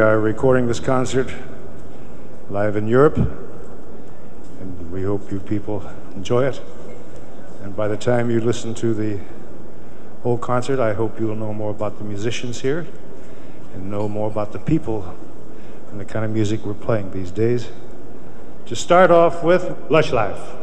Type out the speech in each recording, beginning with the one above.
We are recording this concert live in Europe, and we hope you people enjoy it. And by the time you listen to the whole concert, I hope you'll know more about the musicians here and know more about the people and the kind of music we're playing these days. To start off with, Lush Life.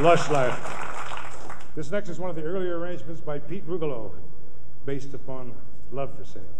Lush Life. This next is one of the earlier arrangements by Pete Rugolo, based upon Love for Sale.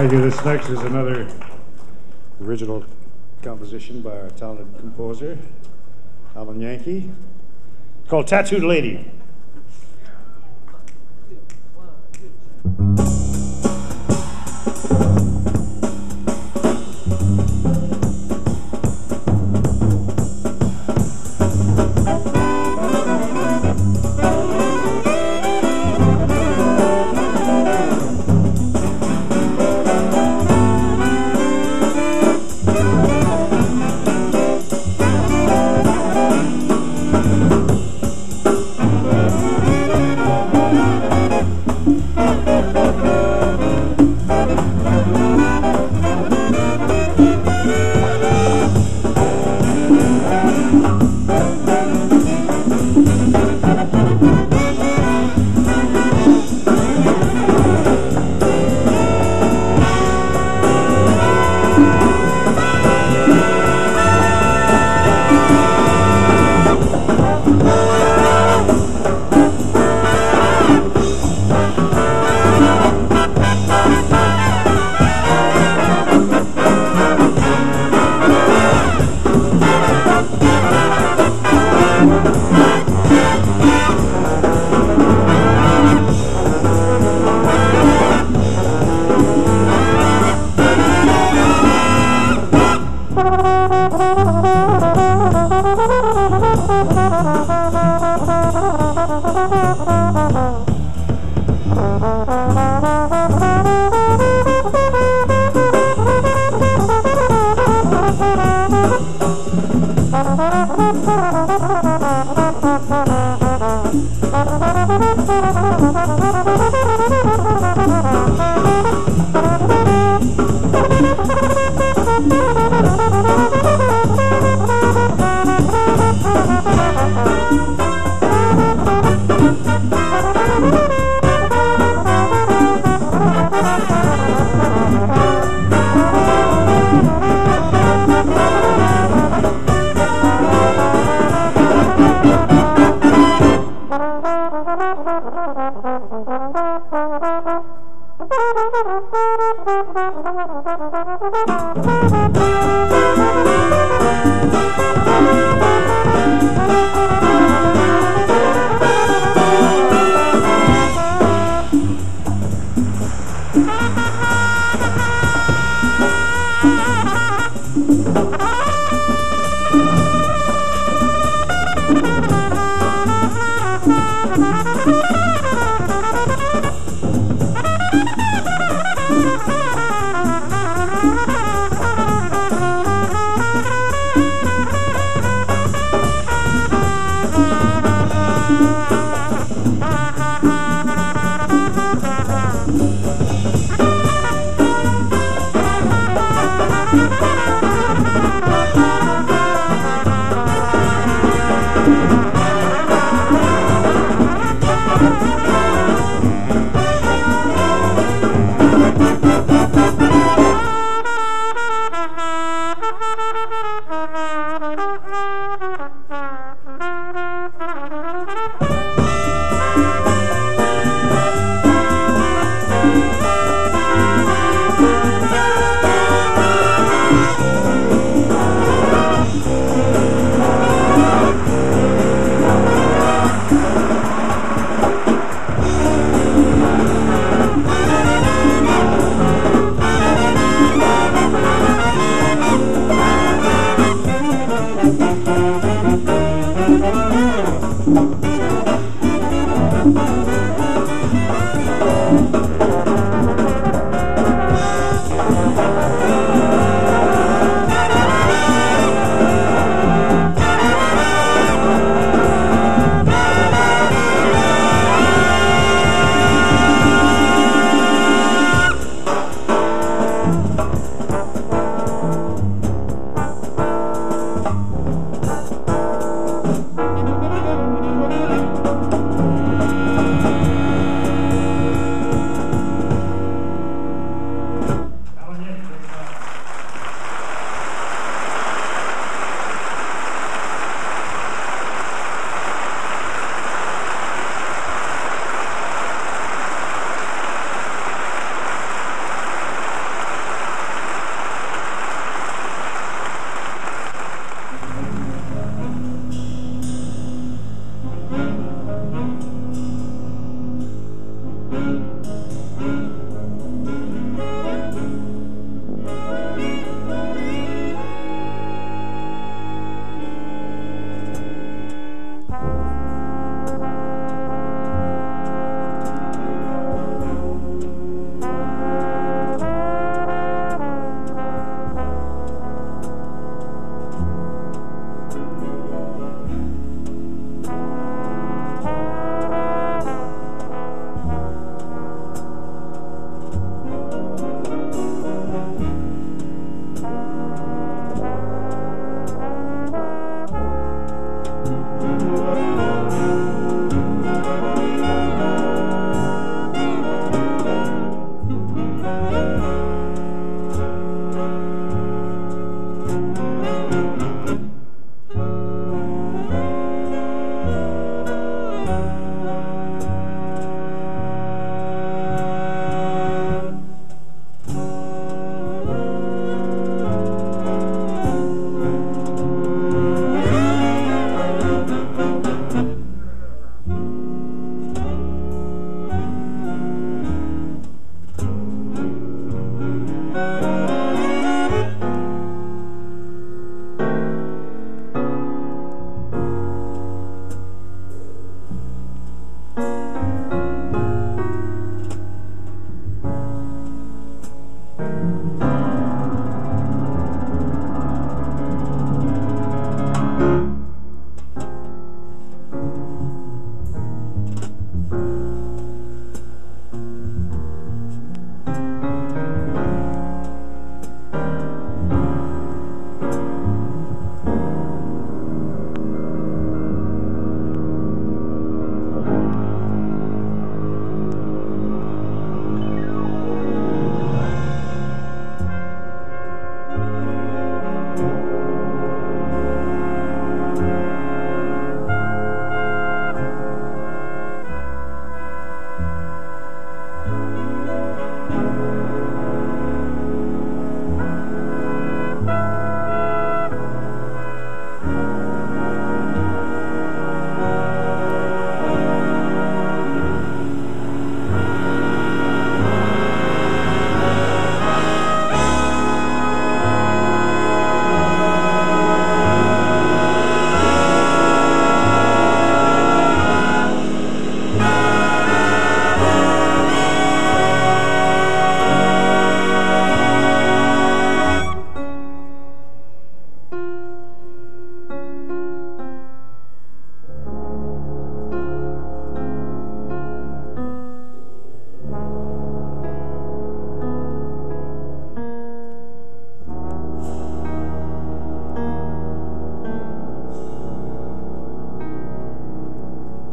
Thank you. This next is another original composition by our talented composer, Alan Yankee, called Tattooed Lady.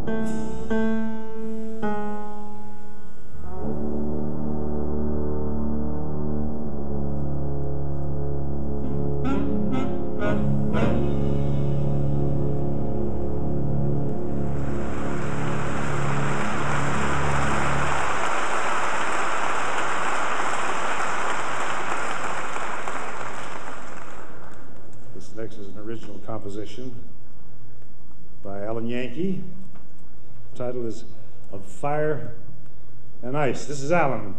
Composition Ice. This is Alan.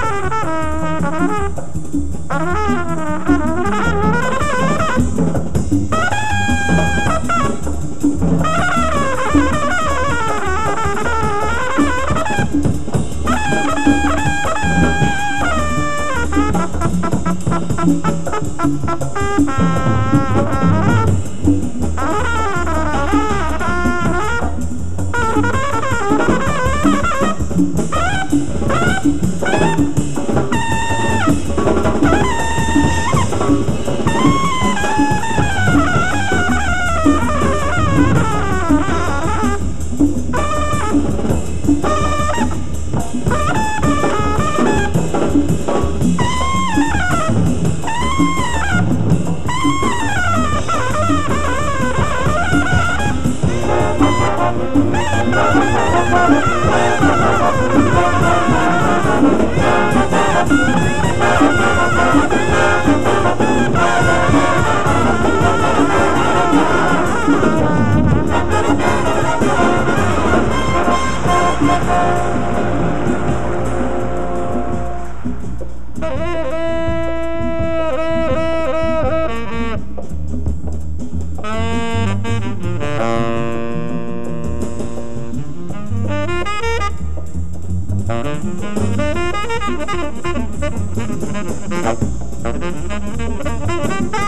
Ha ha ha! Thank you.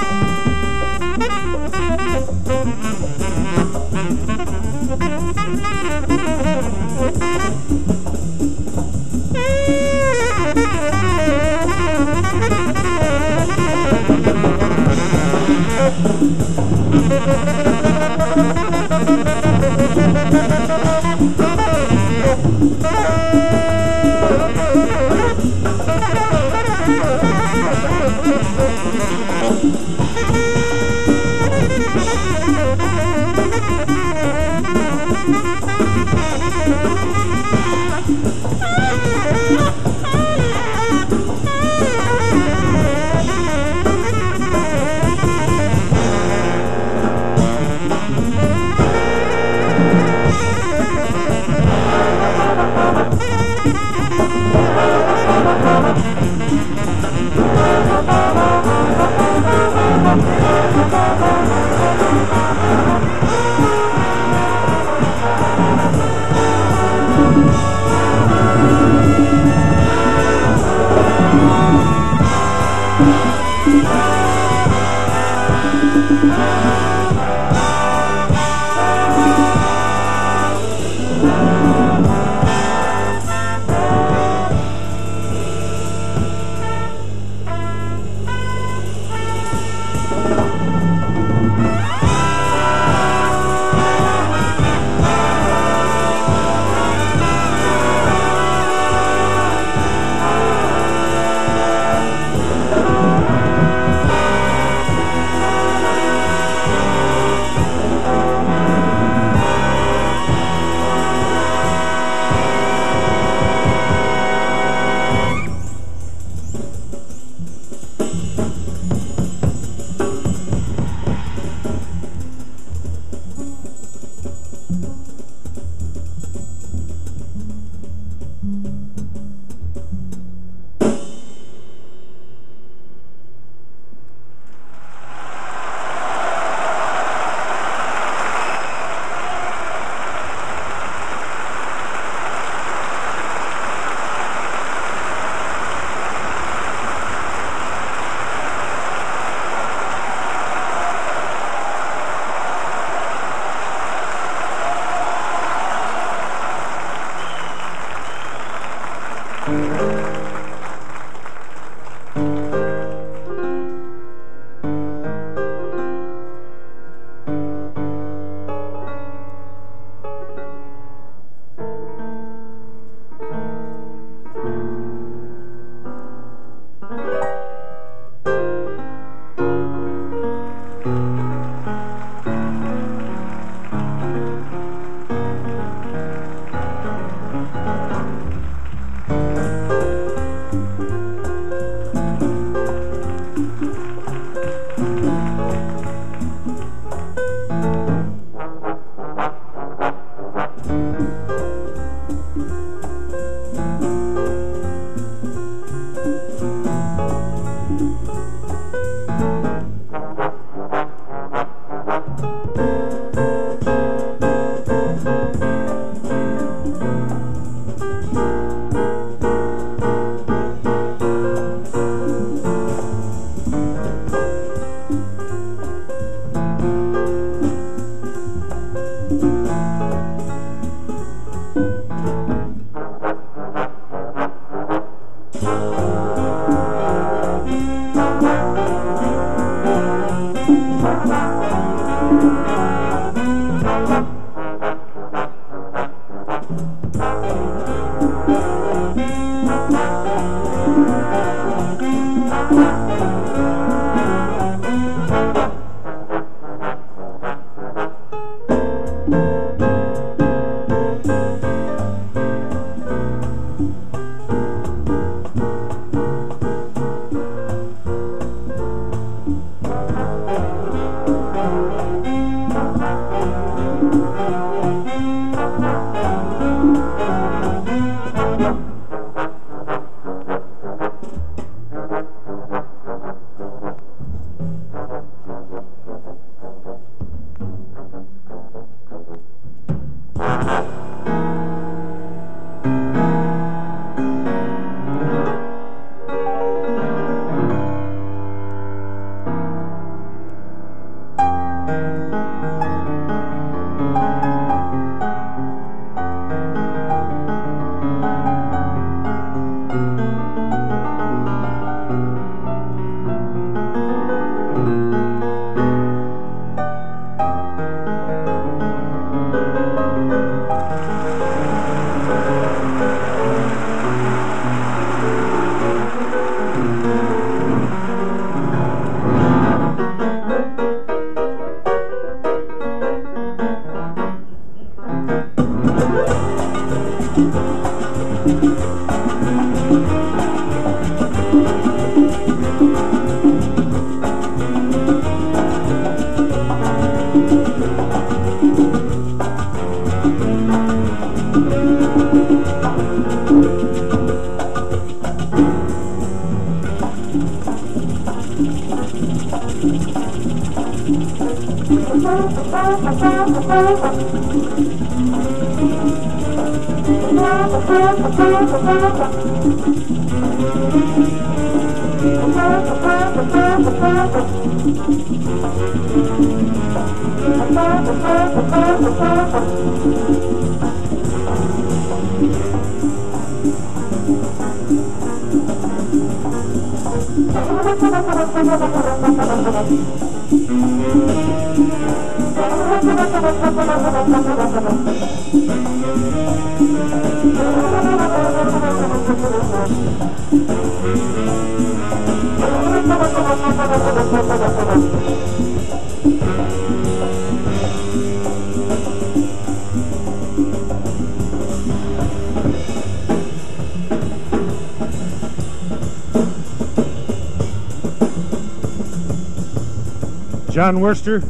John Worster,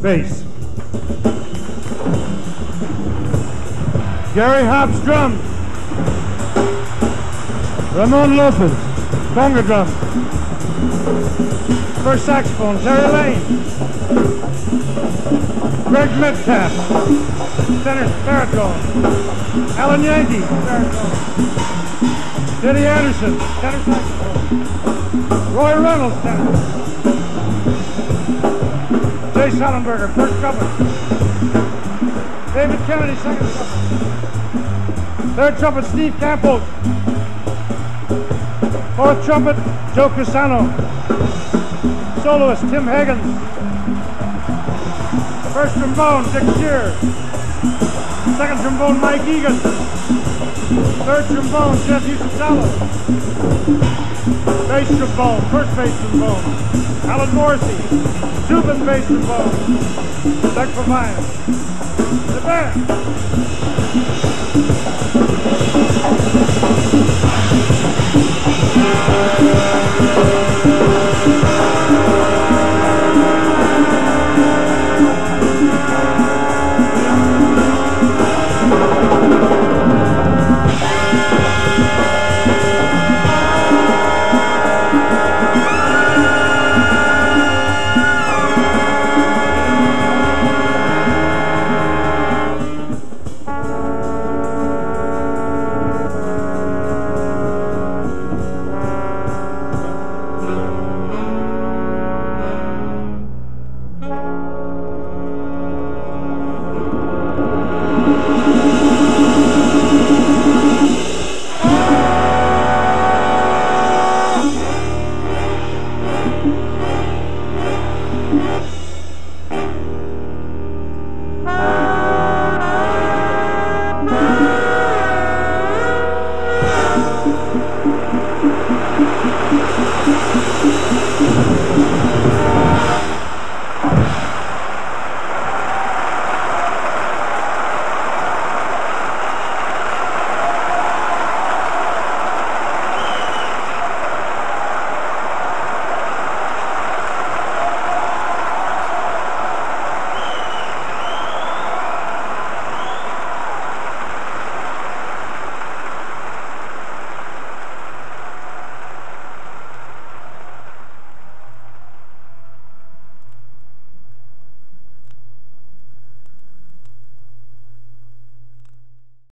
bass. Gary Hobbs, drums. Ramon Lopez, conga drum. First saxophone, Terry Layne. Greg Metcalf, tenor baritone. Alan Yankee, baritone. Teddy Anderson, tenor saxophone. Roy Reynolds. Jay Sollenberger, first trumpet. David Kennedy, second trumpet. Third trumpet, Steve Campos. Fourth trumpet, Joe Cusano. Soloist, Tim Hagans. First trombone, Dick Shear. Second trombone, Mike Egan. Third trombone, Jeff Uusitalo. Bass trombone, first bass trombone, Alan Morrissey. Tubin bass trombone, Doug Purviance. The band.